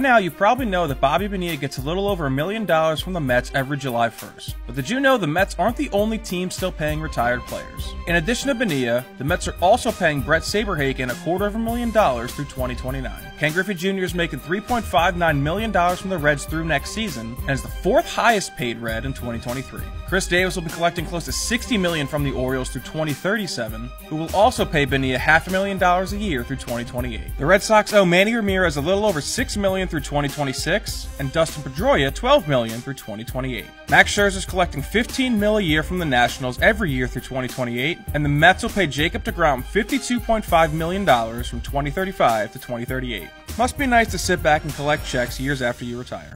Now, you probably know that Bobby Bonilla gets a little over a million dollars from the Mets every July 1st. But did you know the Mets aren't the only team still paying retired players? In addition to Bonilla, the Mets are also paying Bret Saberhagen a quarter of a million dollars through 2029. Ken Griffey Jr. is making $3.59 million from the Reds through next season and is the fourth highest paid Red in 2023. Chris Davis will be collecting close to 60 million from the Orioles through 2037, who will also pay Bonilla half a million dollars a year through 2028. The Red Sox owe Manny Ramirez a little over $6 million through 2026, and Dustin Pedroia 12 million through 2028. Max Scherzer is collecting 15 mil a year from the Nationals every year through 2028, and the Mets will pay Jacob DeGrom $52.5 million from 2035 to 2038. Must be nice to sit back and collect checks years after you retire.